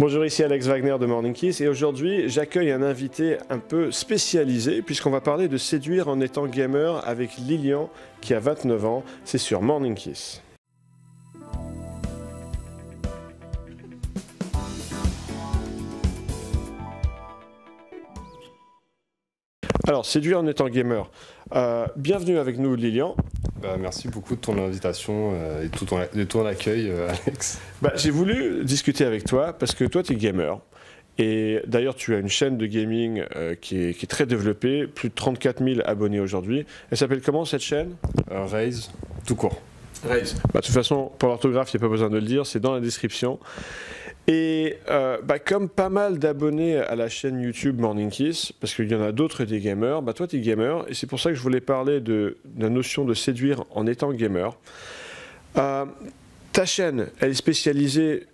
Bonjour, ici Alex Wagner de Morning Kiss et aujourd'hui j'accueille un invité un peu spécialisé puisqu'on va parler de séduire en étant gamer avec Lilian qui a 29 ans. C'est sur Morning Kiss. Alors, séduire en étant gamer. Euh, bienvenue avec nous Lilian. Bah, merci beaucoup de ton invitation euh, et tout ton, de ton accueil, euh, Alex. Bah, J'ai voulu discuter avec toi parce que toi, tu es gamer. Et d'ailleurs, tu as une chaîne de gaming euh, qui, est, qui, est, très développée, plus de 34 000 abonnés aujourd'hui. Elle s'appelle comment cette chaîne? Raise, tout court. Raise. Bah, de toute façon, pour l'orthographe, il n'y a pas besoin de le dire, c'est dans la description. Et euh, bah, comme pas mal d'abonnés à la chaîne YouTube Morning Kiss, parce qu'il y en a d'autres des gamers, bah, toi tu es gamer, et c'est pour ça que je voulais parler de, de, la notion de séduire en étant gamer. Euh, ta chaîne, elle est spécialisée,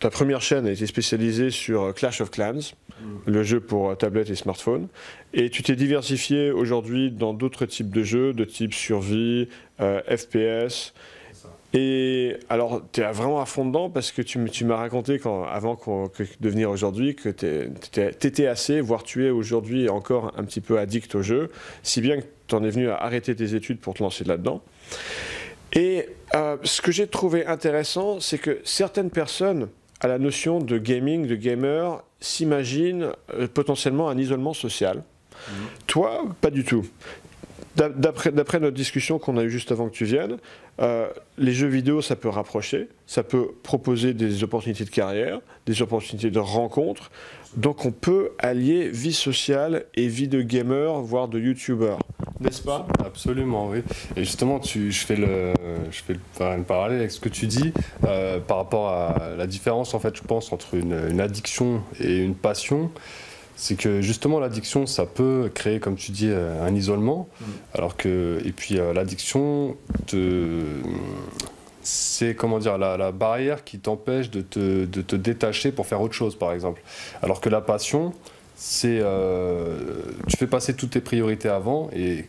ta première chaîne a été spécialisée sur Clash of Clans, mmh. le jeu pour tablette et smartphone, et tu t'es diversifié aujourd'hui dans d'autres types de jeux, de type survie, euh, FPS, et alors, tu es vraiment à fond dedans parce que tu, tu m'as raconté quand, avant que, de venir aujourd'hui que tu étais assez, voire tu es aujourd'hui encore un petit peu addict au jeu, si bien que tu en es venu à arrêter tes études pour te lancer là-dedans. Et euh, ce que j'ai trouvé intéressant, c'est que certaines personnes, à la notion de gaming, de gamer, s'imaginent euh, potentiellement un isolement social. Mmh. Toi, pas du tout. D'après notre discussion qu'on a eue juste avant que tu viennes, euh, les jeux vidéo, ça peut rapprocher, ça peut proposer des opportunités de carrière, des opportunités de rencontre. Donc on peut allier vie sociale et vie de gamer, voire de youtubeur. N'est-ce pas? Absolument, oui. Et justement, je fais le, je fais le, parallèle avec ce que tu dis euh, par rapport à la différence, en fait, je pense, entre une addiction et une passion c'est que justement l'addiction, ça peut créer, comme tu dis, euh, un isolement. Mm. Alors que, et puis euh, l'addiction, c'est comment dire la, la barrière qui t'empêche de te, de te, détacher pour faire autre chose, par exemple. Alors que la passion, c'est euh, tu fais passer toutes tes priorités avant et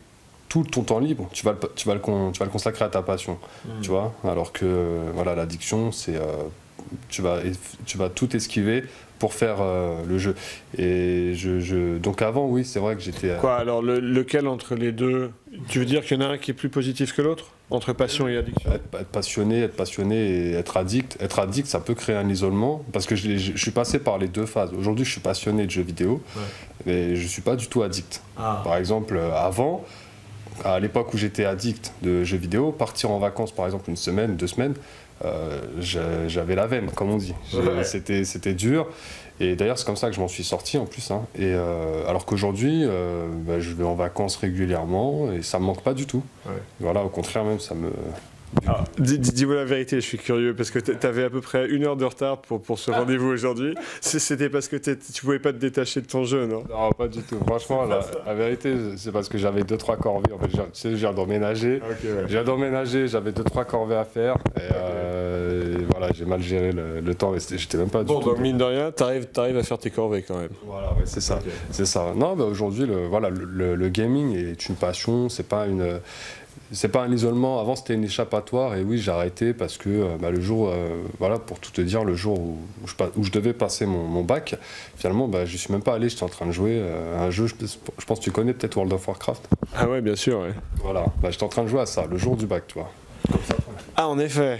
tout ton temps libre, tu vas le, tu vas le, tu vas le consacrer à ta passion, mm. tu vois. Alors que voilà, l'addiction, c'est euh, tu vas, tu vas tout esquiver pour faire euh, le jeu. Et je, je, donc avant, oui, c'est vrai que j'étais. Quoi Alors le, lequel entre les deux? Tu veux dire qu'il y en a un qui est plus positif que l'autre? Entre passion et addiction? Être, être, passionné, être passionné et être addict. Être addict, ça peut créer un isolement parce que je, je, je suis passé par les deux phases. Aujourd'hui, je suis passionné de jeux vidéo, ouais. mais je suis pas du tout addict. Ah. Par exemple, avant. À l'époque où j'étais addict de jeux vidéo, partir en vacances par exemple une semaine, deux semaines, euh, j'avais la veine, comme on dit. Ouais. C'était dur. Et d'ailleurs, c'est comme ça que je m'en suis sorti en plus. Hein. Et euh, alors qu'aujourd'hui, euh, bah, je vais en vacances régulièrement et ça me manque pas du tout. Ouais. Voilà, au contraire, même, ça me, ah, Dis-moi la vérité, je suis curieux, parce que tu avais à peu près une heure de retard pour, pour ce rendez-vous aujourd'hui. C'était parce que tu pouvais pas te détacher de ton jeu, non? Non, pas du tout. Franchement, la, la, vérité, c'est parce que j'avais deux, trois corvées. En fait, tu sais, je viens d'emménager. Okay, ouais. D'emménager, j'avais deux, trois corvées à faire. Et, okay. euh, et voilà, j'ai mal géré le, le temps. J'étais même pas bon, du donc, tout. mine de rien, tu arrives, arrives, à faire tes corvées quand même. Voilà, ouais, c'est ça. Okay. C'est ça. Non, bah, aujourd'hui, le, voilà, le, le, gaming est une passion. C'est pas une c'est pas un isolement. Avant, c'était une échappatoire. Et oui, j'ai arrêté parce que euh, bah, le jour, euh, voilà, pour tout te dire, le jour où, je, où je, devais passer mon, mon bac, finalement, bah, je suis même pas allé. J'étais en train de jouer euh, à un jeu. Je, je, pense que tu connais peut-être World of Warcraft. Ah ouais, bien sûr. Ouais. Voilà. Bah, j'étais en train de jouer à ça le jour du bac, tu vois. Ah, en effet.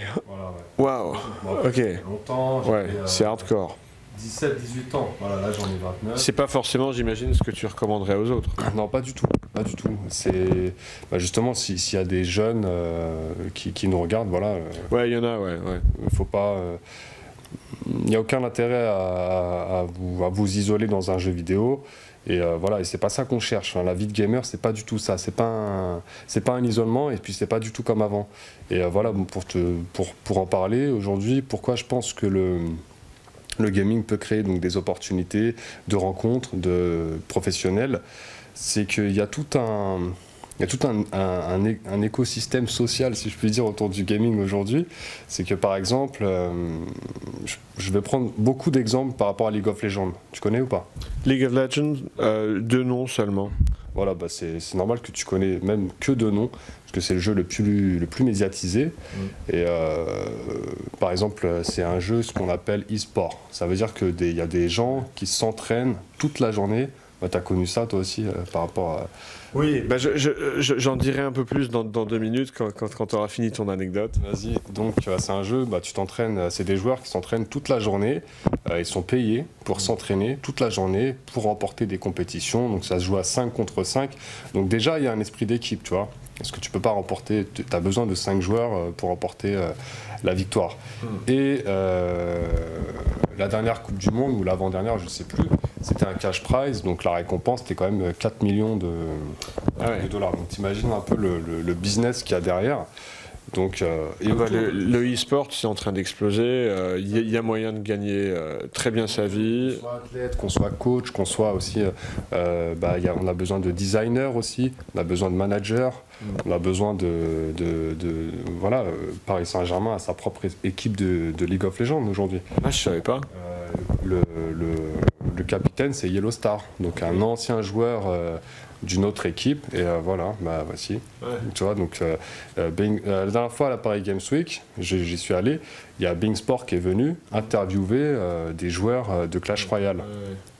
Voilà, ouais. Wow. ok. Longtemps. Ouais, c'est hardcore. 17-18 ans. Voilà, là j'en ai 29. C'est pas forcément, j'imagine, ce que tu recommanderais aux autres. Non, pas du tout. Pas du tout. C'est bah justement s'il si y a des jeunes euh, qui, qui, nous regardent, voilà. Euh, ouais, il y en a, ouais. ouais. Il faut pas. Il euh, n'y a aucun intérêt à, à, vous, à, vous, isoler dans un jeu vidéo. Et euh, voilà, et c'est pas ça qu'on cherche. Enfin, la vie de gamer, c'est pas du tout ça. C'est pas c'est pas un isolement, et puis c'est pas du tout comme avant. Et euh, voilà, pour te, pour pour en parler aujourd'hui, pourquoi je pense que le le gaming peut créer donc des opportunités de rencontres, de professionnels. C'est qu'il y a tout un, il y a tout un, un, un, un, écosystème social, si je puis dire, autour du gaming aujourd'hui. C'est que par exemple, euh, je, je, vais prendre beaucoup d'exemples par rapport à League of Legends. Tu connais ou pas? League of Legends, euh, deux noms seulement. voilà, bah, c'est normal que tu connais même que de noms, parce que c'est le jeu le plus, le plus médiatisé. Mm. Et euh, par exemple, c'est un jeu, ce qu'on appelle e-sport. Ça veut dire qu'il y a des gens qui s'entraînent toute la journée. Bah, tu as connu ça toi aussi euh, par rapport à, oui, bah j'en dirai un peu plus dans, deux minutes quand, quand, tu auras fini ton anecdote. Vas-y, donc euh, c'est un jeu, bah, tu t'entraînes, euh, c'est des joueurs qui s'entraînent toute la journée, euh, ils sont payés pour s'entraîner toute la journée pour remporter des compétitions, donc ça se joue à 5 contre 5. Donc déjà, il y a un esprit d'équipe, tu vois. Parce que tu peux pas remporter, tu as besoin de 5 joueurs pour remporter la victoire. Mm. Et la dernière Coupe du Monde, ou l'avant-dernière, je ne sais plus, c'était un cash prize, donc la récompense était quand même 4 millions de, ah dollars. Donc t'imagines un peu le, business qu'il y a derrière. Donc, euh, et ah bah, le e-sport, c'est en train d'exploser. Euh, il y, a moyen de gagner euh, très bien sa vie. Qu'on soit athlète, qu'on soit coach, qu'on soit aussi. Bah, on a besoin de designers aussi, on a besoin de managers, mm. on a besoin de. voilà, Paris Saint-Germain a sa propre équipe de, League of Legends aujourd'hui. Ah, je savais pas. Le, le capitaine, c'est Yellow Star, donc un ancien joueur euh, d'une autre équipe. Et euh, voilà, bah voici. Tu vois, donc euh, la dernière fois à la Paris Games Week, j'y suis allé. Il y a Bing Sport qui est venu interviewer des joueurs de Clash Royale,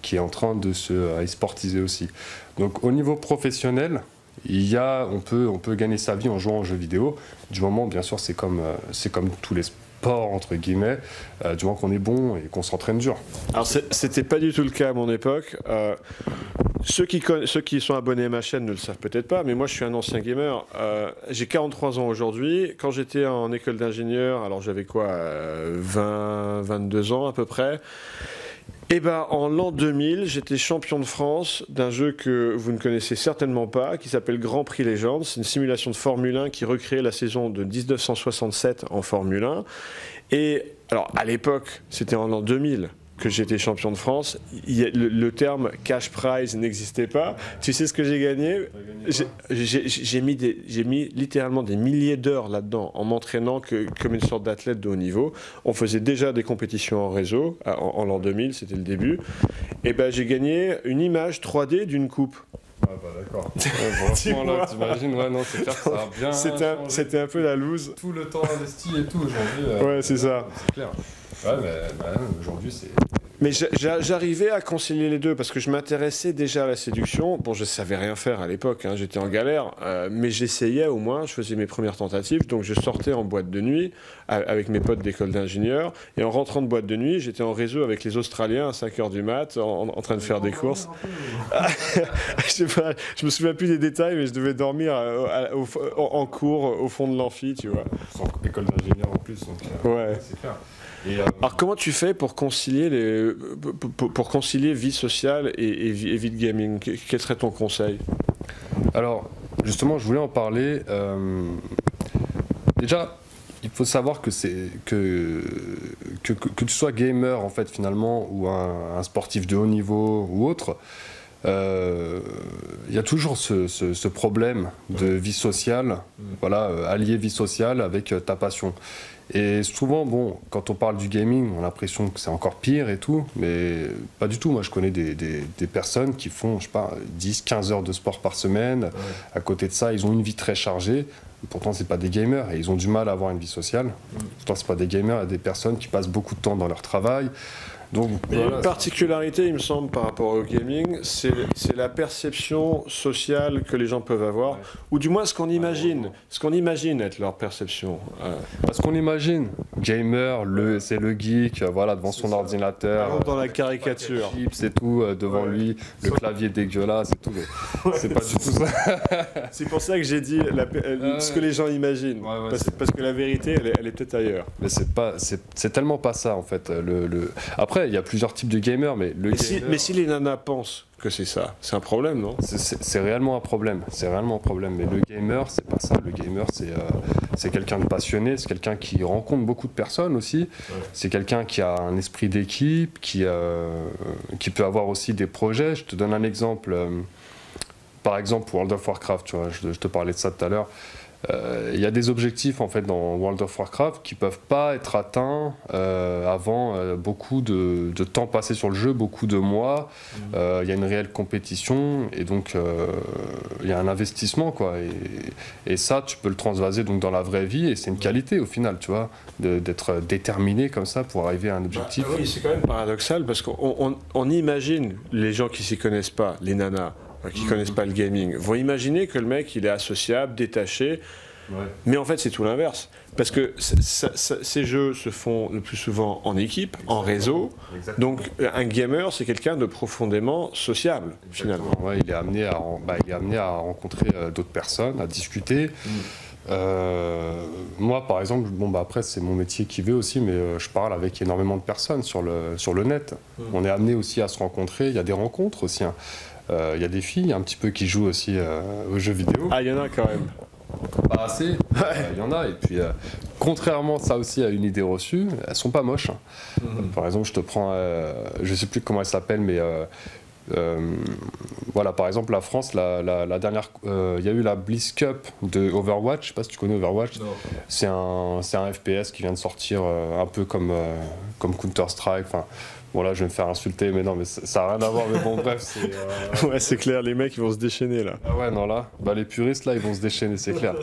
qui est en train de se e-sportiser aussi. Donc au niveau professionnel, il y a, on peut, on peut gagner sa vie en jouant aux jeux vidéo. Du moment, bien sûr, c'est comme, c'est comme tous les sports entre guillemets, euh, du moins qu'on est bon et qu'on s'entraîne dur. Alors c'était pas du tout le cas à mon époque. Euh, ceux, qui sont abonnés à ma chaîne ne le savent peut-être pas, mais moi je suis un ancien gamer. Euh, j'ai 43 ans aujourd'hui. Quand j'étais en école d'ingénieur, alors j'avais quoi 20, 22 ans à peu près. Eh ben, en l'an 2000, j'étais champion de France d'un jeu que vous ne connaissez certainement pas, qui s'appelle Grand Prix Legends. C'est une simulation de Formule 1 qui recrée la saison de 1967 en Formule 1. Et alors, à l'époque, c'était en l'an 2000 que j'étais champion de France, le, terme cash prize n'existait pas. Tu sais ce que j'ai gagné? J'ai mis, mis littéralement des milliers d'heures là-dedans en m'entraînant comme une sorte d'athlète de haut niveau. On faisait déjà des compétitions en réseau en, l'an 2000, c'était le début. Et ben j'ai gagné une image 3D d'une coupe. Ah bah d'accord. franchement là, t'imagines, ouais non, c'est clair ça a bien. C'était un, peu la loose. Tout le temps investi et tout aujourd'hui. Euh, ouais, c'est ça. C'est clair. Ouais, mais bah, aujourd'hui, c'est. Mais j'arrivais à concilier les deux parce que je m'intéressais déjà à la séduction. Bon, je savais rien faire à l'époque, hein, j'étais en galère, euh, mais j'essayais au moins, je faisais mes premières tentatives. Donc je sortais en boîte de nuit avec mes potes d'école d'ingénieur. Et en rentrant de boîte de nuit, j'étais en réseau avec les Australiens à 5h du mat, en, train de faire des courses. je, sais pas, je me souviens plus des détails, mais je devais dormir euh, en cours au fond de l'amphi, tu vois. École d'ingénieur en plus, donc euh, ouais. c'est clair. Euh, Alors comment tu fais pour concilier, les, pour, concilier vie sociale et, vie, de gaming? Quel serait ton conseil? Alors justement, je voulais en parler. Euh, déjà, il faut savoir que c'est que, que, que, tu sois gamer en fait finalement ou un, sportif de haut niveau ou autre. Euh, il y a toujours ce, ce, problème de vie sociale, mm. voilà, allier vie sociale avec ta passion. Et souvent, bon, quand on parle du gaming, on a l'impression que c'est encore pire et tout, mais pas du tout. Moi, je connais des, des, personnes qui font, je sais pas, 10, 15 heures de sport par semaine. À côté de ça, ils ont une vie très chargée. Pourtant, c'est pas des gamers et ils ont du mal à avoir une vie sociale. Mm. Pourtant, c'est pas des gamers, il y a des personnes qui passent beaucoup de temps dans leur travail. Donc, une particularité, il me semble, par rapport au gaming, c'est la perception sociale que les gens peuvent avoir, ou du moins ce qu'on imagine, ce qu'on imagine être leur perception. Euh. Parce qu'on imagine, gamer, le, c'est le geek, euh, voilà, devant son ordinateur. Dans la caricature. C'est tout, euh, devant lui, le clavier dégueulasse, c'est tout. C'est pas du tout ça. c'est pour ça que j'ai dit ce que les gens imaginent. Parce, que la vérité, elle est, peut-être ailleurs. Mais c'est pas, c'est tellement pas ça en fait. Le, le... Après, il y a plusieurs types de gamers, mais le mais, si, les nanas pensent que c'est ça, c'est un problème, non? C'est réellement un problème. C'est réellement un problème. Mais le gamer, c'est pas ça. Le gamer, c'est euh, quelqu'un de passionné, c'est quelqu'un qui rencontre beaucoup de personnes aussi. C'est quelqu'un qui a un esprit d'équipe, qui, euh, qui peut avoir aussi des projets. Je te donne un exemple. Euh, par exemple, World of Warcraft, tu vois, je, je te parlais de ça tout à l'heure. Euh, il y a des objectifs en fait dans World of Warcraft qui peuvent pas être atteints euh, avant euh, beaucoup de, temps passé sur le jeu, beaucoup de mois. Mmh. Il y a une réelle compétition et donc il y a un investissement quoi. Et, ça, tu peux le transvaser donc dans la vraie vie et c'est une qualité au final, tu vois, d'être déterminé comme ça pour arriver à un objectif. Bah, oui, c'est quand même paradoxal parce qu'on imagine les gens qui s'y connaissent pas, les nanas qui ne connaissent pas le gaming, vont imaginer que le mec, il est associable, détaché. Mais en fait, c'est tout l'inverse. Parce que ces jeux se font le plus souvent en équipe, en réseau. Donc, un gamer, c'est quelqu'un de profondément sociable, finalement. il, est amené à, bah, il est amené à rencontrer euh, d'autres personnes, à discuter. Mm. Euh, moi, par exemple, bon, bah, après, c'est mon métier qui veut aussi, mais euh, je parle avec énormément de personnes sur le, sur le net. Mm. On est amené aussi à se rencontrer. Il y a des rencontres aussi. Hein. Euh, il y a des filles un petit peu qui jouent aussi euh, aux jeux vidéo. Ah, il y en a quand même. Pas assez, il y en a. Et puis, euh, contrairement ça aussi à une idée reçue, elles sont pas moches. Mhm. Par exemple, je te prends, je sais plus comment elle s'appelle, mais voilà, par exemple, la France, la, dernière, il y a eu la Bliss Cup de Overwatch. Je sais pas si tu connais Overwatch. C'est un, un FPS qui vient de sortir, un peu comme, comme Counter Strike. Enfin, Bon là je vais me faire insulter mais non mais ça n'a rien à voir mais bon bref c'est... Euh, ouais c'est clair les mecs ils vont se déchaîner là. Ah ouais non là bah, les puristes là ils vont se déchaîner c'est clair.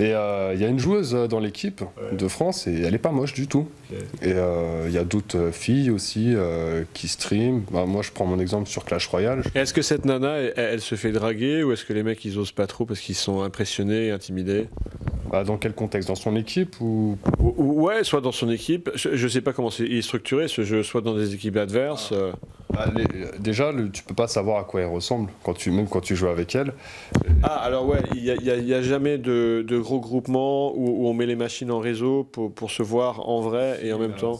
Et euh, il y a une joueuse euh, dans l'équipe de France et elle est pas moche du tout. Et il y a d'autres filles aussi qui stream. Bah, moi je prends mon exemple sur Clash Royale. Est-ce que cette nana elle, se fait draguer ou est-ce que les mecs ils osent pas trop parce qu'ils sont impressionnés, intimidés? Bah, dans quel contexte? Dans son équipe ou... Ouais, soit dans son équipe. Je ne sais pas comment il est structuré ce jeu, soit dans des équipes adverses. Euh. Bah, déjà, tu peux pas savoir à quoi elle ressemble, quand tu, même quand tu joues avec elle. Ah, alors ouais, il n'y a, jamais de, gros groupements où, on met les machines en réseau pour, pour se voir en vrai et en même temps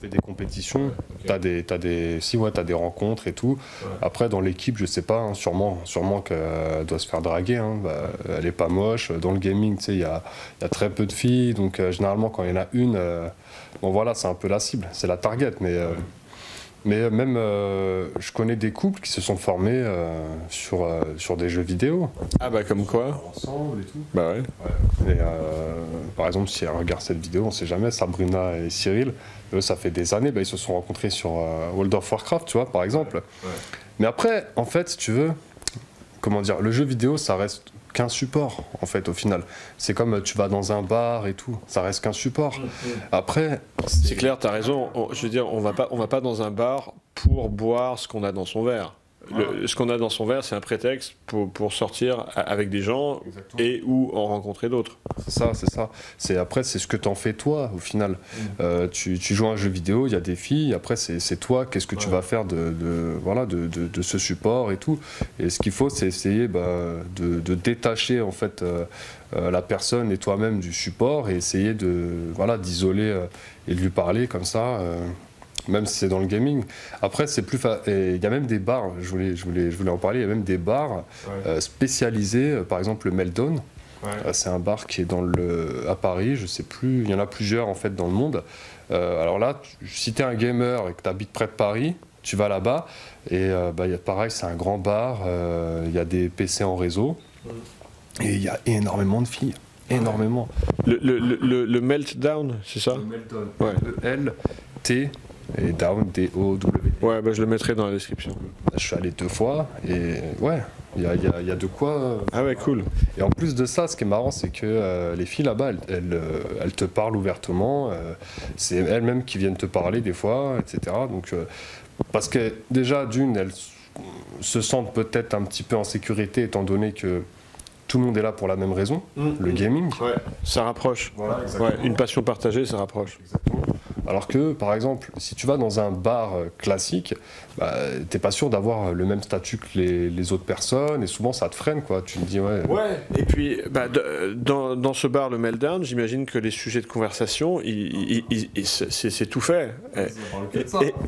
fais des compétitions, tu as des, as des, si, ouais, as des rencontres et tout. Après, dans l'équipe, je sais pas, hein, sûrement, sûrement qu'elle doit se faire draguer. Hein. Bah, elle est pas moche. Dans le gaming, il y a, y a, très peu de filles. Donc, euh, généralement, quand il y en a une, euh, bon voilà, c'est un peu la cible, c'est la target. Mais, euh, mais même, je connais des couples qui se sont formés sur, sur des jeux vidéo. Ah, bah, comme quoi Ensemble et tout. Bah ouais. Et, par exemple, si elle regarde cette vidéo, on sait jamais, Sabrina et Cyril, eux, ça fait des années, bah, ils se sont rencontrés sur euh, World of Warcraft, tu vois, par exemple. Mais après, en fait, si tu veux, comment dire, le jeu vidéo, ça reste qu'un support, en fait, au final. C'est comme euh, tu vas dans un bar et tout, ça reste qu'un support. Mm, mm. Après. C'est clair, tu as raison. je veux dire, on va pas, on va pas dans un bar pour boire ce qu'on a dans son verre ce qu'on a dans son verre, c'est un prétexte pour, pour, sortir avec des gens et ou en rencontrer d'autres. C'est ça, c'est ça. C'est après, c'est ce que t'en fais toi au final. Mm. Euh, tu, tu, joues à un jeu vidéo, il y a des filles. Après, c'est toi. Qu'est-ce que tu vas faire de, de voilà de, de, de, ce support et tout. Et ce qu'il faut, c'est essayer bah, de, détacher en fait. Euh, euh, la personne et toi-même du support et essayer de voilà d'isoler et de lui parler comme ça même si c'est dans le gaming. Après, c'est plus. Il y a même des bars, je voulais, je voulais, je voulais en parler, il y a même des bars euh, spécialisés, euh, par exemple le Meltdown. Euh, c'est un bar qui est dans le, à Paris, je sais plus, il y en a plusieurs en fait dans le monde. alors là, si tu es un gamer et que tu habites près de Paris, tu vas là-bas et bah, y a, pareil, c'est un grand bar, il y a des PC en réseau et il y a énormément de filles. Énormément. Le, le, le, le meltdown, c'est ça? Le meltdown. Ouais. E-L-T et Down, D-O-W. Ouais, bah, je le mettrai dans la description. Je suis allé deux fois et ouais, il y a, y, y a, de quoi. Euh, ah ouais, cool. Et en plus de ça, ce qui est marrant, c'est que euh, les filles là-bas, elles, euh, elles, te parlent ouvertement. c'est elles-mêmes qui viennent te parler des fois, etc. Donc, parce que déjà, d'une, elles se sentent peut-être un petit peu en sécurité étant donné que tout le monde est là pour la même raison, mm. le gaming. Ouais, ça rapproche. Voilà, ouais, une passion partagée, ça rapproche. Exactement. Alors que, par exemple, si tu vas dans un bar euh, classique, bah, t'es pas sûr d'avoir le même statut que les, autres personnes, et souvent ça te freine, quoi. Tu me dis, ouais. Ouais, et puis, bah, dans, dans, ce bar, le Meltdown, j'imagine que les sujets de conversation, c'est tout fait.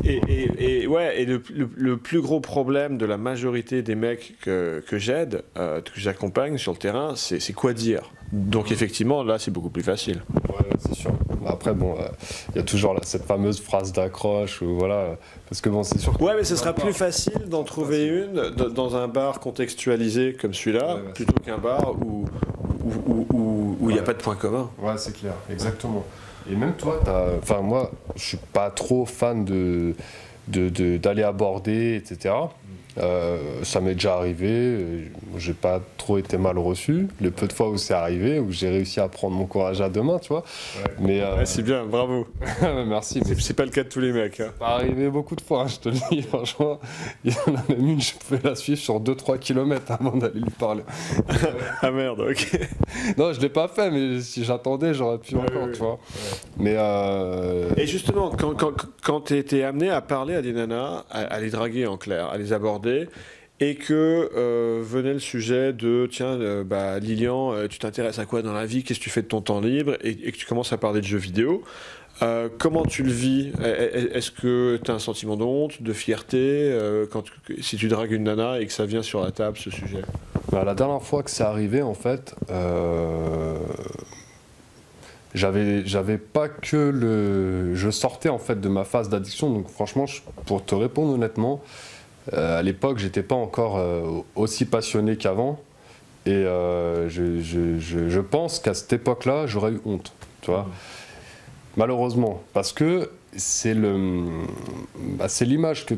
Et, et, ouais, et le, plus gros problème de la majorité des mecs que, que j'aide, euh, que j'accompagne sur le terrain, c'est quoi dire? Donc, effectivement, là, c'est beaucoup plus facile. Ouais, c'est sûr. Après, bon, euh, il y a toujours cette fameuse phrase d'accroche, ou voilà, parce que bon, c'est sûr. Ouais, mais ce sera plus facile d'en trouver une dans un bar contextualisé comme celui-là, plutôt qu'un bar où, où il n'y a pas de point commun. Ouais, c'est clair, exactement. Et même toi, enfin moi, je suis pas trop fan de d'aller aborder, etc. Euh, ça m'est déjà arrivé, euh, j'ai pas trop été mal reçu. Le peu de fois où c'est arrivé, où j'ai réussi à prendre mon courage à deux mains, tu vois. Mais euh, c'est bien, bravo. Merci. C'est pas le cas de tous les mecs. Hein. pas arrivé beaucoup de fois, hein, je te le dis. Franchement, il y en a même une, je pouvais la suivre sur 2-3 km avant d'aller lui parler. ah merde, ok. non, je l'ai pas fait, mais si j'attendais, j'aurais pu encore, tu vois. Mais Et justement, quand, quand, quand tu étais amené à parler à des nanas, à les draguer en clair, à les aborder et que euh, venait le sujet de tiens euh, bah, Lilian euh, tu t'intéresses à quoi dans la vie? Qu'est-ce que tu fais de ton temps libre? Et, que tu commences à parler de jeux vidéo. Comment tu le vis? Est-ce que tu as un sentiment de honte, de fierté quand si tu dragues une nana et que ça vient sur la table ce sujet? Bah, La dernière fois que c'est arrivé en fait j'avais j'avais pas que le je sortais en fait de ma phase d'addiction. Donc franchement pour te répondre honnêtement euh, à l'époque, j'étais pas encore euh, aussi passionné qu'avant. Et euh, je, pense qu'à cette époque-là, j'aurais eu honte, tu vois. Malheureusement, parce que c'est le, bah, c'est l'image que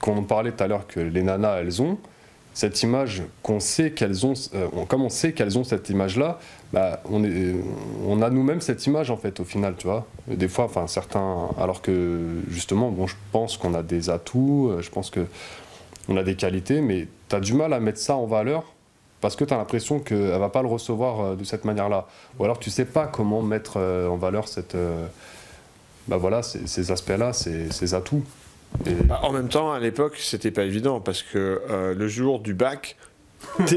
qu'on parlait tout à l'heure que les nanas elles ont. Cette image qu'on sait qu'elles ont, comme on sait qu'elles ont cette image-là, bah, on, est, on a nous-mêmes cette image en fait au final, tu vois. Des fois, enfin certains, alors que justement, bon, je pense qu'on a des atouts, je pense que on a des qualités, mais tu as du mal à mettre ça en valeur parce que tu as l'impression qu'elle ne va pas le recevoir euh, de cette manière-là. Ou alors tu sais pas comment mettre euh, en valeur cette, euh, bah voilà, ces, aspects-là, ces, atouts. Bah, en même temps, à l'époque, c'était pas évident parce que le jour du bac, tu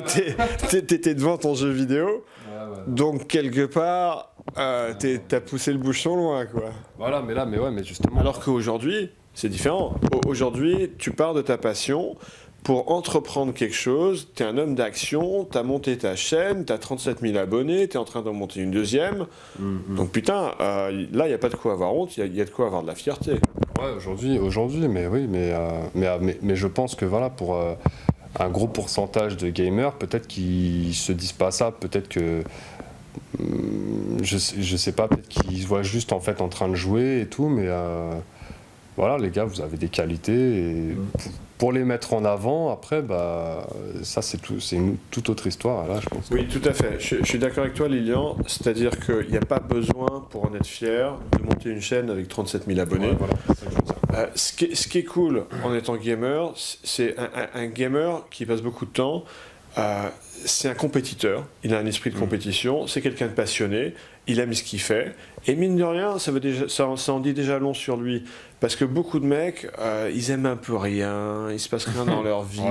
étais, devant ton jeu vidéo. Donc quelque part, tu as poussé le bouchon loin, quoi. Voilà, mais là, mais ouais, mais justement. Alors qu'aujourd'hui, c'est différent. Aujourd'hui, tu pars de ta passion pour entreprendre quelque chose. Tu es un homme d'action, tu as monté ta chaîne, tu as 37 000 abonnés, tu es en train d'en monter une deuxième. Mm-hmm. Donc putain, euh, là, il n'y a pas de quoi avoir honte, il y, a de quoi avoir de la fierté. Ouais, aujourd'hui, aujourd'hui mais oui, mais, euh, euh, mais, mais, je pense que voilà, pour un gros pourcentage de gamers, peut-être qu'ils se disent pas ça, peut-être que mm, je, je sais pas, peut-être qu'ils se voient juste en fait en train de jouer et tout, mais voilà, les gars, vous avez des qualités. Et pour les mettre en avant, après, bah, ça, c'est tout, une toute autre histoire. Là, je pense. Oui, tout à fait. Je, suis d'accord avec toi, Lilian. C'est-à-dire qu'il n'y a pas besoin, pour en être fier, de monter une chaîne avec 37 000 abonnés. Euh, ce, qui est, ce, qui est, cool en étant gamer, c'est un, gamer qui passe beaucoup de temps. Euh, c'est un compétiteur, il a un esprit de mm. compétition, c'est quelqu'un de passionné, il aime ce qu'il fait. Et mine de rien, ça, veut déjà, ça, en dit déjà long sur lui. Parce que beaucoup de mecs, euh, ils aiment un peu rien, il se passe rien dans leur vie,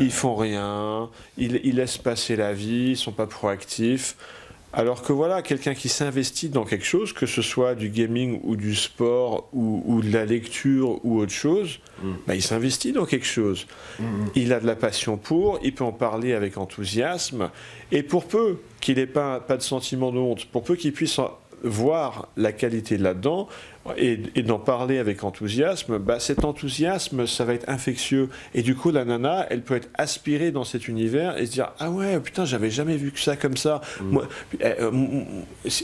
ils font rien, ils, ils, laissent passer la vie, ils sont pas proactifs. Alors que voilà, quelqu'un qui s'investit dans quelque chose, que ce soit du gaming ou du sport ou, de la lecture ou autre chose, mm. bah, il s'investit dans quelque chose. Mm, mm. Il a de la passion pour, il peut en parler avec enthousiasme, et pour peu qu'il n'ait pas, pas de sentiment de honte, pour peu qu'il puisse voir la qualité là-dedans, et, d'en parler avec enthousiasme, bah, cet enthousiasme, ça va être infectieux. Et du coup, la nana, elle peut être aspirée dans cet univers et se dire Ah ouais, putain, j'avais jamais vu que ça comme ça. Mm. Moi, euh,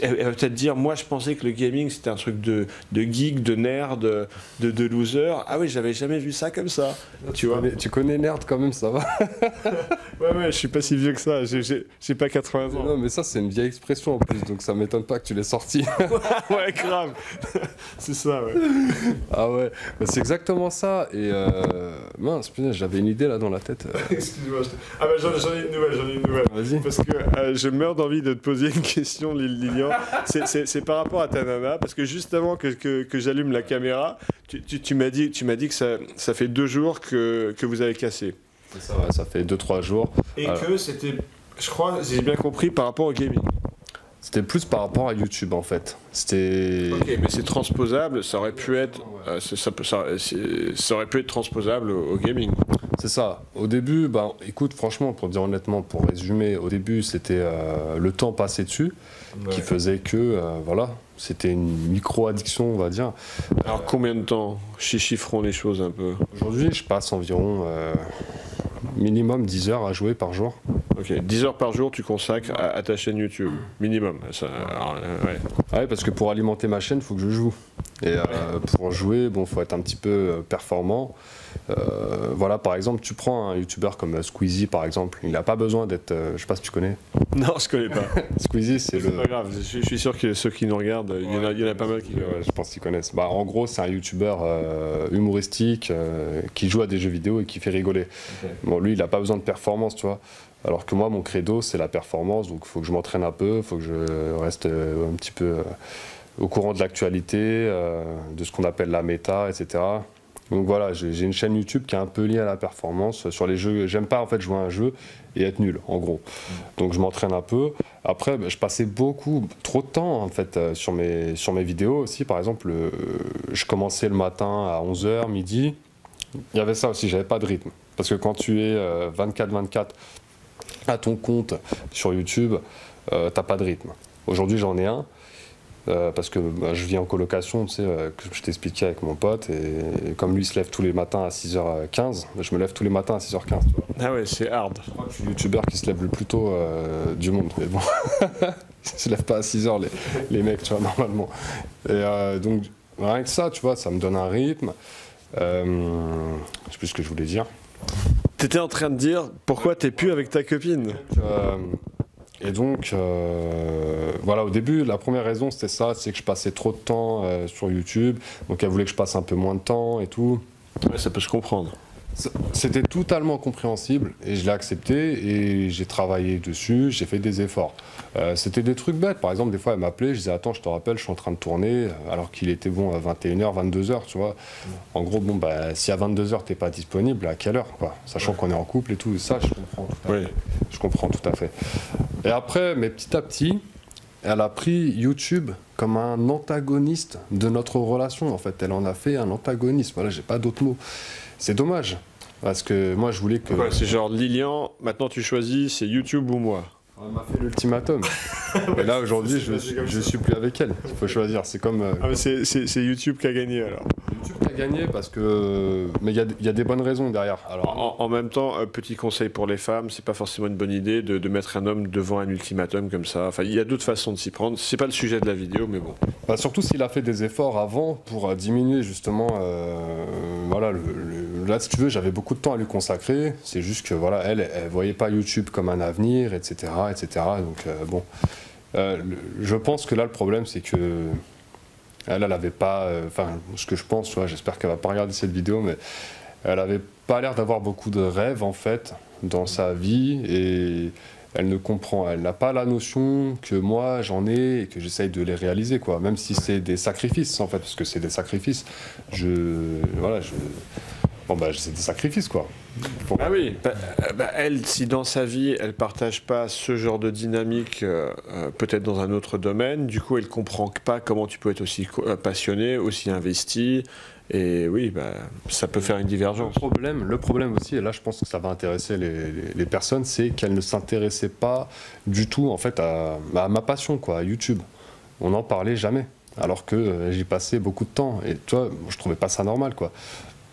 elle, va peut-être dire Moi, je pensais que le gaming, c'était un truc de, de geek, de nerd, de, de loser. Ah oui, j'avais jamais vu ça comme ça. Tu, vois? Connais, tu connais nerd quand même, ça va Ouais, ouais, je suis pas si vieux que ça. J'ai pas 80 ans. Non, mais ça, c'est une vieille expression en plus, donc ça m'étonne pas que tu l'aies sorti. ouais, grave. c'est ça, ouais. ah ouais, c'est exactement ça. Et euh, mince, j'avais une idée là dans la tête. Euh. Excuse-moi. Ah bah j'en ai une nouvelle, j'en ai une nouvelle. Vas-y. Parce que euh, je meurs d'envie de te poser une question, Lilian. C'est par rapport à ta nana, parce que juste avant que, que, j'allume la caméra, tu, tu, m'as dit, tu dit que ça, ça fait deux jours que, que vous avez cassé. Ça, ouais, ça fait deux, trois jours. Et que c'était, je crois, j'ai bien compris, par rapport au gaming. C'était plus par rapport à YouTube en fait. C'était. Ok, mais c'est transposable. Ça aurait pu être, euh, ça, ça, aurait pu être transposable au, gaming. C'est ça. Au début, bah, écoute, franchement, pour dire honnêtement, pour résumer, au début, c'était euh, le temps passé dessus qui faisait que, euh, voilà, c'était une micro-addiction, on va dire. Alors combien de temps Chiffrons les choses un peu? Aujourd'hui, je passe environ minimum 10 heures à jouer par jour. Ok, 10 heures par jour tu consacres à, ta chaîne YouTube, minimum. Ça, ouais. ouais. parce que pour alimenter ma chaîne, il faut que je joue. Et euh, pour jouer, bon, faut être un petit peu euh, performant. Euh, voilà, par exemple, tu prends un youtubeur comme Squeezie, par exemple, il n'a pas besoin d'être. je sais pas si tu connais. Non, je connais pas. Squeezie, c'est le. pas grave, je, suis sûr que ceux qui nous regardent, il, y en a, pas mal qui. je pense qu'ils connaissent. Bah, en gros, c'est un youtubeur humoristique qui joue à des jeux vidéo et qui fait rigoler. Bon, lui, il n'a pas besoin de performance, tu vois. Alors que moi, mon credo, c'est la performance, donc il faut que je m'entraîne un peu, il faut que je reste un petit peu au courant de l'actualité, euh, de ce qu'on appelle la méta, etc. Donc voilà, j'ai une chaîne YouTube qui est un peu liée à la performance. Sur les jeux, j'aime pas en fait jouer à un jeu et être nul, en gros. Donc je m'entraîne un peu. Après, bah, je passais beaucoup, trop de temps en fait euh, sur mes, vidéos aussi. Par exemple, euh, je commençais le matin à 11h, midi. Il y avait ça aussi, j'avais pas de rythme. Parce que quand tu es 24-24 à ton compte sur YouTube, t'as pas de rythme. Aujourd'hui, j'en ai un. Euh, parce que bah, je vis en colocation, tu sais, euh, que je t'expliquais avec mon pote, et, comme lui se lève tous les matins à 6h15, je me lève tous les matins à 6h15. Ah ouais, c'est hard. Je suis le youtubeur qui se lève le plus tôt euh, du monde, mais bon, ils se lèvent pas à 6h les, les, mecs, tu vois, normalement. Et donc, rien que ça, tu vois, ça me donne un rythme. je sais plus ce que je voulais dire. T'étais en train de dire pourquoi t'es plus avec ta copine et donc, euh, voilà, au début, la première raison, c'était ça, c'est que je passais trop de temps euh, sur YouTube. Donc, elle voulait que je passe un peu moins de temps et tout. Ouais, ça peut se comprendre. C'était totalement compréhensible et je l'ai accepté et j'ai travaillé dessus, j'ai fait des efforts. Euh, c'était des trucs bêtes, par exemple, des fois elle m'appelait, je disais Attends, je te rappelle, je suis en train de tourner, alors qu'il était bon à 21h, 22h, tu vois. En gros, bon, bah, si à 22h t'es pas disponible, à quelle heure quoi? Sachant qu'on est en couple et tout, ça, je comprends tout à fait. Je comprends tout à fait. Et après, mais petit à petit, elle a pris YouTube comme un antagoniste de notre relation. En fait, elle en a fait un antagoniste. Voilà, j'ai pas d'autres mots. C'est dommage. Parce que moi, je voulais que. c'est genre Lilian, maintenant tu choisis, c'est YouTube ou moi elle m'a fait l'ultimatum. Et là, aujourd'hui, je, je suis plus avec elle. Il faut choisir. C'est comme. Euh, ah, c'est YouTube qui a gagné alors. YouTube qui a gagné parce que. Mais il y, y, a des bonnes raisons derrière. Alors, en, même temps, petit conseil pour les femmes, c'est pas forcément une bonne idée de, de, mettre un homme devant un ultimatum comme ça. Enfin, il y a d'autres façons de s'y prendre. C'est pas le sujet de la vidéo, mais bon. Bah, surtout s'il a fait des efforts avant pour euh, diminuer justement. Euh, voilà, le, là, si tu veux, j'avais beaucoup de temps à lui consacrer. C'est juste que voilà, elle, elle voyait pas YouTube comme un avenir, etc etc. Donc euh, bon, euh, je pense que là le problème c'est que elle, elle avait pas, euh, enfin ce que je pense, j'espère qu'elle va pas regarder cette vidéo, mais elle avait pas l'air d'avoir beaucoup de rêves en fait dans sa vie et elle ne comprend, elle n'a pas la notion que moi j'en ai et que j'essaye de les réaliser quoi, même si c'est des sacrifices en fait, parce que c'est des sacrifices. Je, voilà, je, bon bah c'est des sacrifices quoi. Ah oui, bah, bah, elle, si dans sa vie, elle partage pas ce genre de dynamique, euh, euh, peut-être dans un autre domaine, du coup, elle comprend pas comment tu peux être aussi euh, passionné, aussi investi. Et oui, bah, ça peut faire une divergence. Le problème, le problème aussi, et là je pense que ça va intéresser les, personnes, c'est qu'elle ne s'intéressait pas du tout en fait à, à, ma passion, quoi, à YouTube. On n'en parlait jamais alors que j'y passais beaucoup de temps. Et toi, je trouvais pas ça normal, quoi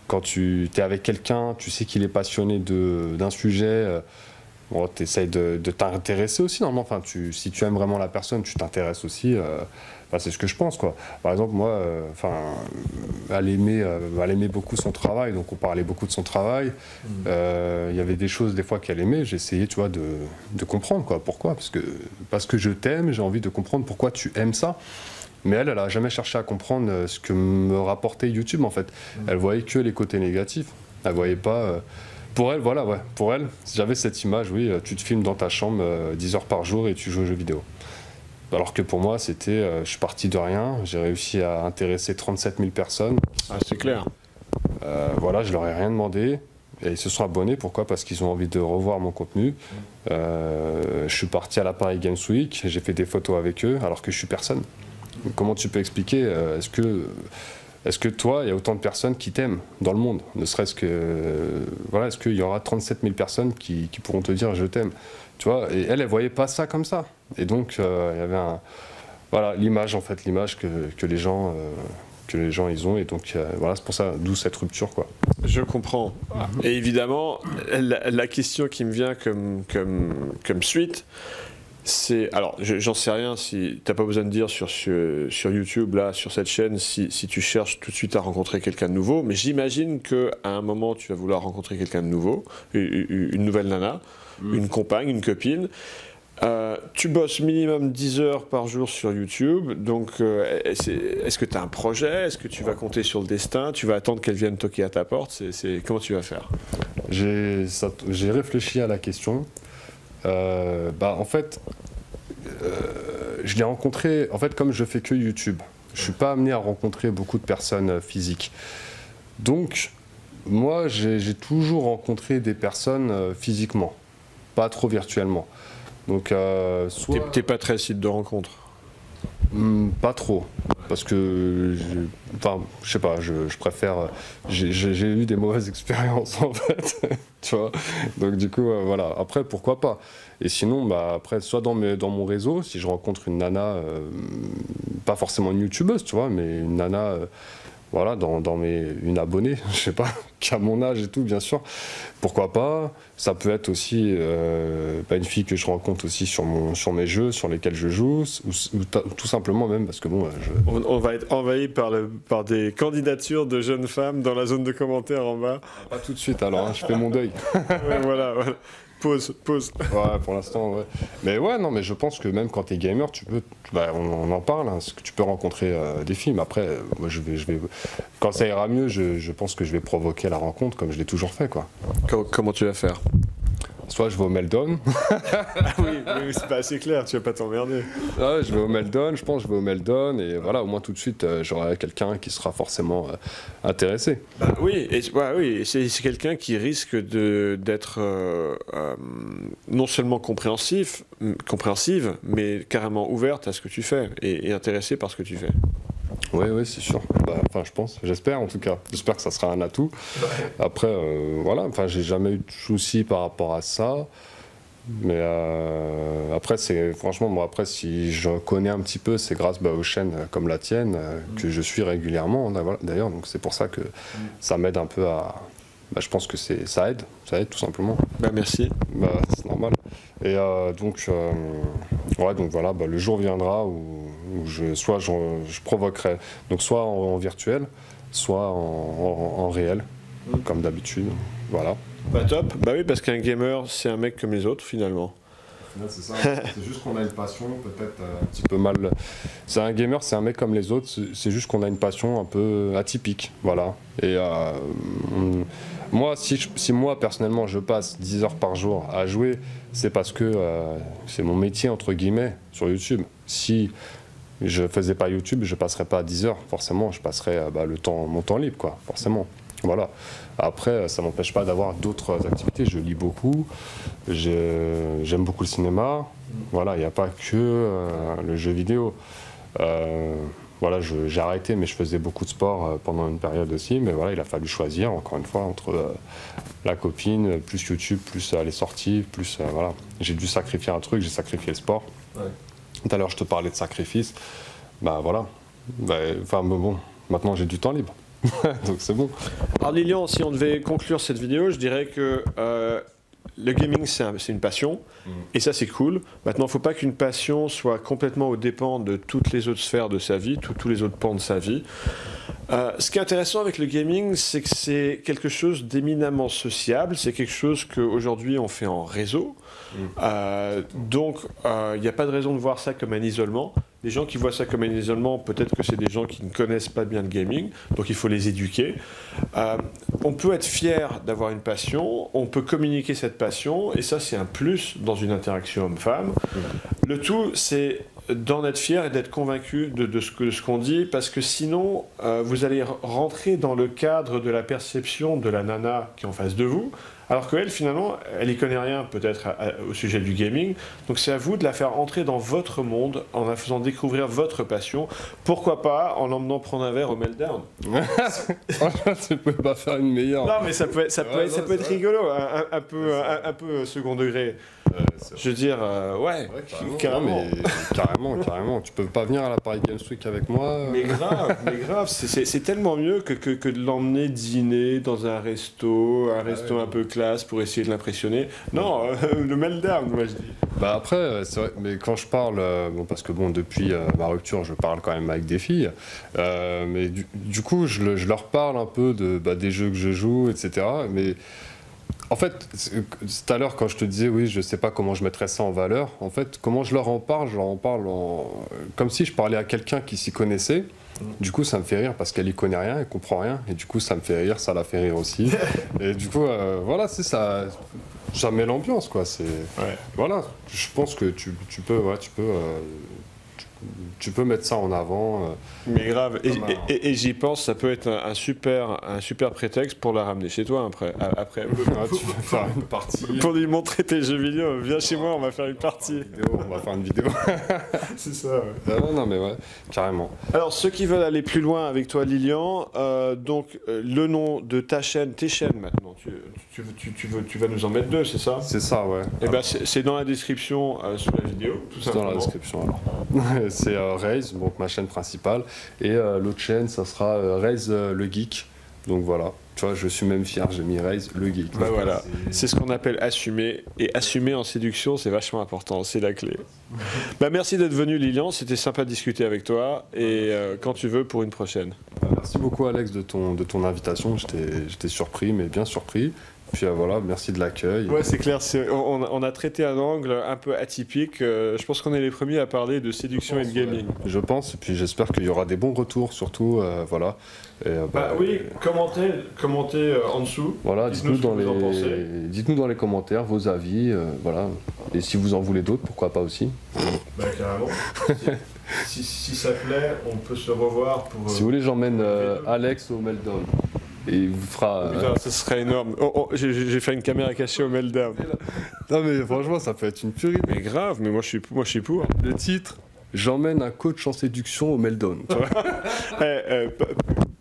quand tu es avec quelqu'un, tu sais qu'il est passionné d'un sujet, euh, tu essayes de, t'intéresser aussi. Normalement, enfin, tu, si tu aimes vraiment la personne, tu t'intéresses aussi. Euh, c'est ce que je pense. Quoi. Par exemple, moi, euh, elle, aimait, elle aimait beaucoup son travail, donc on parlait beaucoup de son travail. Mmh. Il y avait des choses, des fois, qu'elle aimait. J'essayais tu vois, de, de, comprendre. Quoi. Pourquoi? Parce que, parce que je t'aime, j'ai envie de comprendre pourquoi tu aimes ça. Mais elle, elle n'a jamais cherché à comprendre euh, ce que me rapportait YouTube en fait. Mm. Elle voyait que les côtés négatifs. Elle voyait pas. Euh, pour elle, voilà, ouais. Pour elle, si j'avais cette image, oui, euh, tu te filmes dans ta chambre 10 heures par jour et tu joues aux jeux vidéo. Alors que pour moi, c'était, je suis parti de rien, j'ai réussi à intéresser 37 000 personnes. Ah, c'est clair. voilà, je leur ai rien demandé. Et ils se sont abonnés, pourquoi? Parce qu'ils ont envie de revoir mon contenu. Mm. je suis parti à la Paris Games Week, j'ai fait des photos avec eux, alors que je suis personne comment tu peux expliquer euh, Est-ce que, est que toi, il y a autant de personnes qui t'aiment dans le monde? Ne serait-ce que. voilà, est-ce qu'il y aura 37 000 personnes qui, pourront te dire je t'aime? Tu vois Et elle, elle voyait pas ça comme ça. Et donc, euh, il y avait un. Voilà, l'image, en fait, l'image que, les gens. Euh, que les gens ils ont et donc voilà c'est pour ça d'où cette rupture quoi Je comprends. Et évidemment, la, question qui me vient comme, comme, comme suite, c'est. Alors, j'en sais rien si. T'as pas besoin de dire sur, sur, YouTube, là, sur cette chaîne, si, si, tu cherches tout de suite à rencontrer quelqu'un de nouveau, mais j'imagine qu'à un moment, tu vas vouloir rencontrer quelqu'un de nouveau, une, nouvelle nana, mm. une compagne, une copine. Euh, tu bosses minimum 10 heures par jour sur YouTube, donc euh, est-ce que tu as un projet? Est-ce que tu vas compter sur le destin? Tu vas attendre qu'elle vienne toquer à ta porte? C'est, Comment tu vas faire? J'ai, réfléchi à la question. Euh, bah, en fait, je l'ai rencontré, en fait, comme je fais que YouTube, je suis pas amené à rencontrer beaucoup de personnes physiques. Donc, moi, j'ai toujours rencontré des personnes physiquement, pas trop virtuellement. Donc, euh, soit. T'es pas très site de rencontre? Hmm, Pas trop. Parce que. Enfin, je sais pas, je, préfère. J'ai eu des mauvaises expériences, en fait. tu vois Donc, du coup, euh, voilà. Après, pourquoi pas? Et sinon, bah, après, soit dans, mes, dans mon réseau, si je rencontre une nana, euh, pas forcément une youtubeuse, tu vois, mais une nana voilà, dans, dans, mes, une abonnée, je sais pas, qui a mon âge et tout, bien sûr. Pourquoi pas? Ça peut être aussi euh, une fille que je rencontre aussi sur, mon, sur mes jeux, sur lesquels je joue, ou, tout simplement même parce que bon. On, va être envahi par, le, par des candidatures de jeunes femmes dans la zone de commentaires en bas. Pas tout de suite alors, hein, je fais mon deuil. voilà, voilà. Pause, pause. Ouais, pour l'instant, ouais. Mais ouais, non, mais je pense que même quand t'es gamer, tu peux. Bah, on, en parle, hein, que tu peux rencontrer euh, des films. Après, euh, moi, je vais, je vais. Quand ça ira mieux, je, je pense que je vais provoquer la rencontre comme je l'ai toujours fait, quoi. Comment tu vas faire? Soit je vais au Meldon. ah oui, c'est pas assez clair, tu vas pas t'emmerder. Ah, je vais au Meldon, je pense que je vais au Meldon, et voilà, au moins tout de suite, euh, j'aurai quelqu'un qui sera forcément euh, intéressé. Bah, oui, et, oui c'est quelqu'un qui risque d'être euh, non seulement compréhensif, compréhensive, mais carrément ouverte à ce que tu fais, et, et intéressée par ce que tu fais. Oui, oui, c'est sûr. Bah, enfin, je pense, j'espère en tout cas. J'espère que ça sera un atout. Après, euh, voilà, enfin, j'ai jamais eu de soucis par rapport à ça. Mais euh, après, c'est franchement, moi, après, si je connais un petit peu, c'est grâce bah, aux chaînes comme la tienne euh, que je suis régulièrement. D'ailleurs, donc c'est pour ça que ça m'aide un peu à. Bah, je pense que ça aide, ça aide tout simplement. Bah, merci. Bah, c'est normal. Et donc, ouais, donc voilà, le jour viendra où je, soit je, provoquerai, donc soit en, virtuel, soit en, réel, comme d'habitude. Voilà. Bah top. Bah oui, parce qu'un gamer, c'est un mec comme les autres finalement. C'est ça. c'est juste qu'on a une passion, peut-être euh, un petit peu mal. C'est un gamer, c'est un mec comme les autres. C'est juste qu'on a une passion un peu atypique, voilà. Et euh, moi, si, si, moi personnellement, je passe 10 heures par jour à jouer, c'est parce que euh, c'est mon métier entre guillemets sur YouTube. Si je faisais pas YouTube, je passerais pas 10 heures, forcément, je passerais euh, bah, le temps, mon temps libre, quoi, forcément. Voilà. Après, ça m'empêche pas d'avoir d'autres activités. Je lis beaucoup, j'aime beaucoup le cinéma. Voilà, il n'y a pas que euh, le jeu vidéo. Euh, voilà, j'ai arrêté, mais je faisais beaucoup de sport pendant une période aussi. Mais voilà, il a fallu choisir, encore une fois, entre la copine, plus YouTube, plus les sorties, plus voilà. J'ai dû sacrifier un truc, j'ai sacrifié le sport. Tout à l'heure, je te parlais de sacrifice. Ben voilà. Bah, enfin, bon, maintenant j'ai du temps libre. Donc c'est bon. Alors Lilian, si on devait conclure cette vidéo, je dirais que euh, le gaming, c'est une passion, mm. et ça, c'est cool. Maintenant, il ne faut pas qu'une passion soit complètement au dépend de toutes les autres sphères de sa vie, tous les autres pans de sa vie. Euh, ce qui est intéressant avec le gaming, c'est que c'est quelque chose d'éminemment sociable, c'est quelque chose qu'aujourd'hui on fait en réseau. Mm. Euh, donc, il euh, n'y a pas de raison de voir ça comme un isolement. Les gens qui voient ça comme un isolement, peut-être que c'est des gens qui ne connaissent pas bien le gaming, donc il faut les éduquer. Euh, on peut être fier d'avoir une passion, on peut communiquer cette passion, et ça c'est un plus dans une interaction homme-femme. Le tout, c'est d'en être fier et d'être convaincu de, ce qu'on dit, parce que sinon, euh, vous allez rentrer dans le cadre de la perception de la nana qui est en face de vous, alors qu'elle, finalement, elle n'y connaît rien peut-être au sujet du gaming. Donc c'est à vous de la faire entrer dans votre monde en la faisant découvrir votre passion. Pourquoi pas en l'emmenant prendre un verre au Meltdown Tu peux pas faire une meilleure. Non, mais ça peut être, ça peut, ça peut être rigolo, un, peu, un, peu second degré. Je veux dire, euh, ouais, carrément. carrément. carrément, Tu peux pas venir à la Paris Games Week avec moi Mais grave, mais grave. C'est tellement mieux que, que, de l'emmener dîner dans un resto, un resto un peu classe pour essayer de l'impressionner. Non, le meltdown, moi je dis. Bah après, c'est vrai, mais quand je parle, bon, parce que bon, depuis ma rupture, je parle quand même avec des filles, mais du, coup, je, je, leur parle un peu de, bah, des jeux que je joue, etc. Mais en fait, tout à l'heure, quand je te disais, oui, je ne sais pas comment je mettrais ça en valeur, en fait, comment je leur en parle, je leur en parle comme si je parlais à quelqu'un qui s'y connaissait. Du coup, ça me fait rire parce qu'elle y connaît rien, elle comprend rien, et du coup, ça me fait rire, ça la fait rire aussi. et du coup, euh, voilà, c'est ça. Ça met l'ambiance, quoi. C'est voilà. Je pense que tu, peux, ouais, tu peux. Euh, tu peux mettre ça en avant. Euh, Mais grave, et, j'y pense, ça peut être un, super, un super prétexte pour la ramener chez toi après. après. Ah, tu faire une partie. Pour lui montrer tes jeux vidéo, viens chez moi, on va faire une partie. on va faire une vidéo. C'est ça, ouais. Ah non, mais ouais, carrément. Alors, ceux qui veulent aller plus loin avec toi, Lilian, euh, donc euh, le nom de ta chaîne, tes chaînes maintenant, tu, tu, tu, veux, tu vas nous en mettre deux, c'est ça? C'est ça, ouais. Et eh ben, c'est dans la description sous la vidéo, tout C'est dans la description alors. c'est euh, Raise, donc ma chaîne principale. Et euh, l'autre chaîne, ça sera euh, Raise le Geek. Donc voilà, tu vois, je suis même fier, j'ai mis Raise le geek. Bah voilà, c'est ce qu'on appelle assumer. Et assumer en séduction, c'est vachement important, c'est la clé. bah merci d'être venu Lilian, c'était sympa de discuter avec toi. Et quand tu veux pour une prochaine. Bah, merci beaucoup Alex de ton, de ton invitation, j'étais surpris, mais bien surpris. Puis euh, voilà, merci de l'accueil. Ouais, c'est clair. On, a traité un angle un peu atypique. Euh, je pense qu'on est les premiers à parler de séduction et de gaming. Je pense, et puis j'espère qu'il y aura des bons retours, surtout. Euh, voilà. bah, bah, oui, commentez, commentez en dessous. Voilà, dites-nous dans, les... dites dans les commentaires vos avis. voilà. Et si vous en voulez d'autres, pourquoi pas aussi. Bah, carrément. si, si, ça plaît, on peut se revoir pour. Si vous voulez, j'emmène Alex au Meltdown et il vous fera. Putain, ce serait énorme. Oh, oh, j'ai fait une caméra cachée au Meltdown. non mais franchement, ça peut être une furie. Mais grave, mais moi je suis, moi, je suis pour. Le titre, J'emmène un coach en séduction au Meltdown. eh, eh,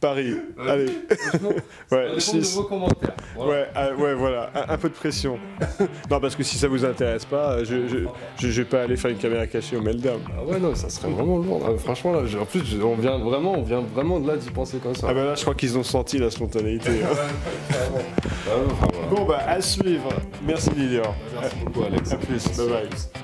Paris, allez. ouais, vos commentaires. Ouais, ah, ouais, voilà, un, peu de pression. non, parce que si ça vous intéresse pas, je, je, je, vais pas aller faire une caméra cachée au Meltdown. Ah ouais, non, ça serait vraiment lourd. Ah, franchement, là, en plus, on vient vraiment, on vient vraiment de là d'y penser comme ça. Ah bah là, je crois qu'ils ont senti la spontanéité. Hein. bon, bah, à suivre. Merci Lilian. Merci beaucoup, Alex. À plus. Bye bye.